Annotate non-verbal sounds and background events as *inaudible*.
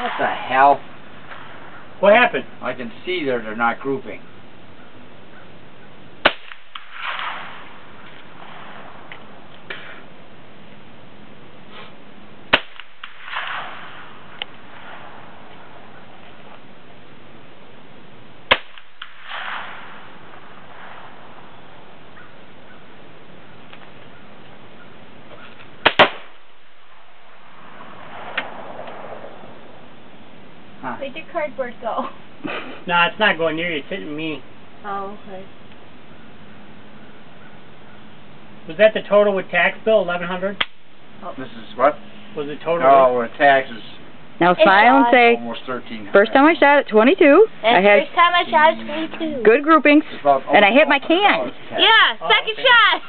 What the hell? What happened? I can see that they're not grouping. Huh. Where'd your cardboard go? *laughs* Nah, it's not going near you. It's hitting me. Oh, okay. Was that the total with tax bill? Eleven hundred. oh. This is what? Was the total? Oh, with taxes, Now It's smile and odd. say, almost thirteen. first time I shot at 22, I And had first time I shot a twenty-two. good groupings, and I hit my almost can. $12 tax. Yeah, Oh, second okay. shot.